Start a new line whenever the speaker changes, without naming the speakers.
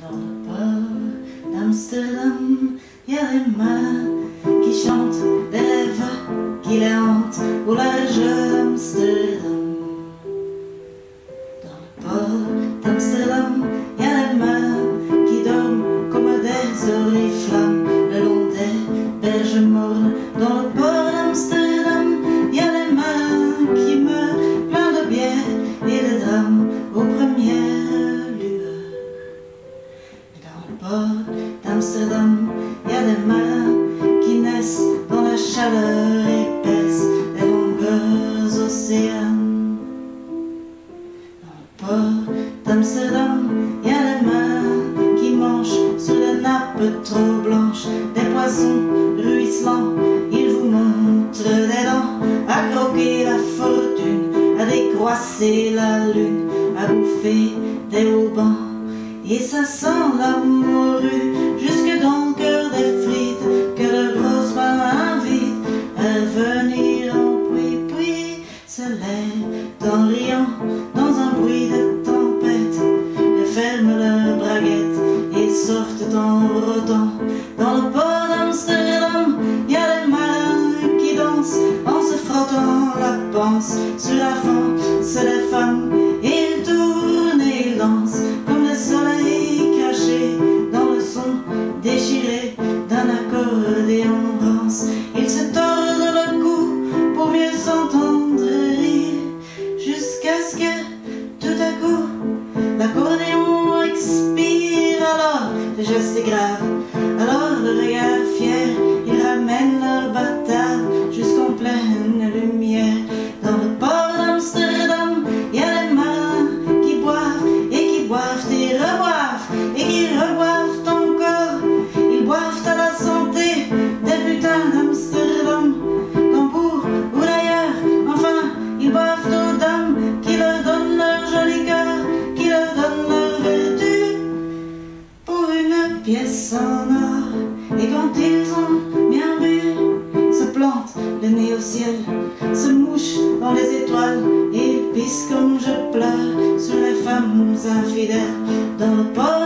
Dans le port d'Amsterdam, il y a des mains qui chantent, des rêves qui les hantent d'Amsterdam, il y a des mains qui naissent dans la chaleur épaisse des longueurs océanes. Dans le port d'Amsterdam, il y a des mains qui mangent sur des nappes trop blanches des poissons ruisselants. Ils vous montrent des dents à croquer la fortune, à décroisser la lune, à bouffer des haubans. Et ça sent la morue jusque dans le cœur des frites que le gros main invite à venir en puis-puis se lève en riant dans un bruit de tempête. Elles ferment leurs braguettes et sortent en rotant. Dans le port d'Amsterdam, y a des marins qui dansent en se frottant la panse sur la fente, les femmes. Ils geste est grave, alors le regard fier, Et quand ils ont bien bu, se plantent le nez au ciel, se mouchent dans les étoiles et ils pissent comme je pleure sur les femmes infidèles dans le port